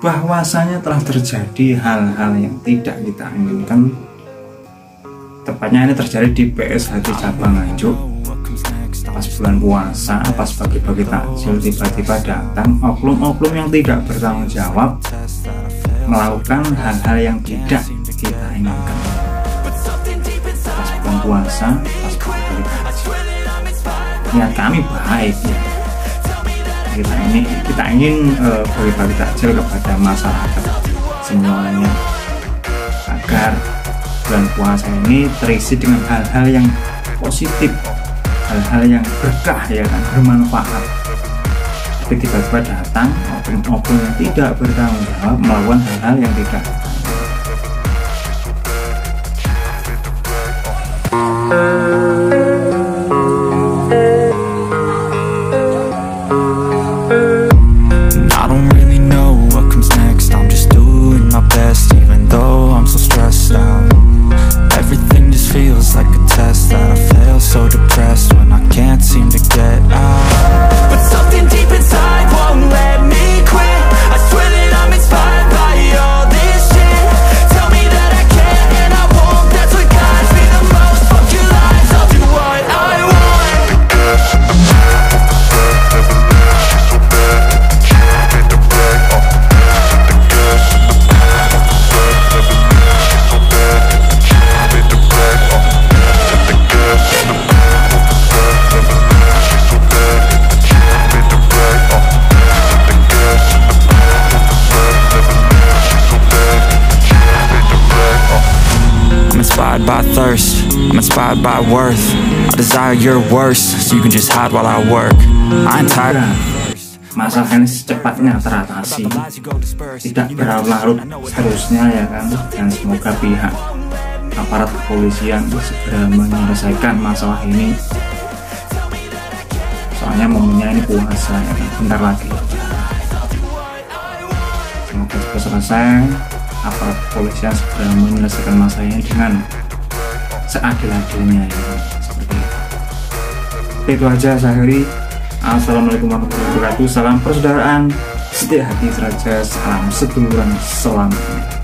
bahwasanya telah terjadi hal-hal yang tidak kita inginkan. Tepatnya ini terjadi di PSHT cabang Nganjuk. Pas bulan puasa pas bagi-bagi takjil tiba-tiba datang oknum-oknum yang tidak bertanggung jawab melakukan hal-hal yang tidak kita inginkan. Pas bulan puasa pas bagi-bagi takjil. Niat kami baik ya ini kita ingin uh, bagi-bagi takjil kepada masyarakat semuanya agar bulan puasa ini terisi dengan hal-hal yang positif hal-hal yang berkah ya kan bermanfaat. Tapi tiba-tiba datang yang tidak bertanggung jawab melakukan hal-hal yang tidak thirst, I'm inspired by worth. I desire your worst, so you can just hide while I work. I ain't tired masalah ini secepatnya teratasi. Tidak berlarut seterusnya ya kan? Dan semoga pihak aparat kepolisian segera menyelesaikan masalah ini. Soalnya momennya ini puasa ya kan? Bentar lagi. Semoga selesai. Aparat kepolisian segera menyelesaikan masalah ini dengan seadil-adilnya ya. Seperti itu. Itu aja Sahiri Assalamualaikum warahmatullahi wabarakatuh. Salam persaudaraan. Setiap hati saja salam seduluran selamanya